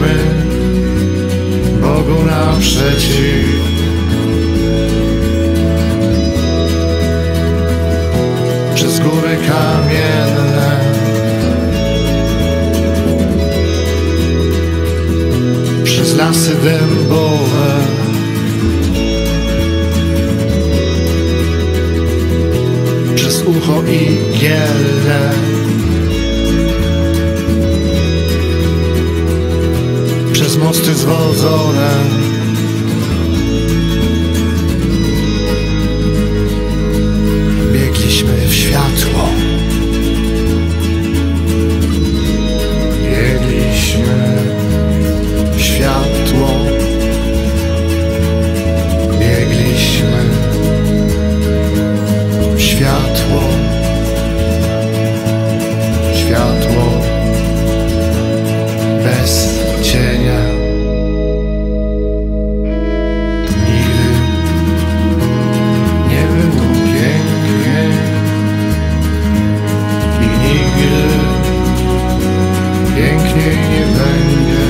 my, Bogu naprzeciw. Przez góry kamienne. Przez lasy dębowe. Przez ucho i gielę przez mosty zwodzone. Biegliśmy w światło. Biegliśmy w światło. Biegliśmy w światło. Światło. piękniej nie będzie.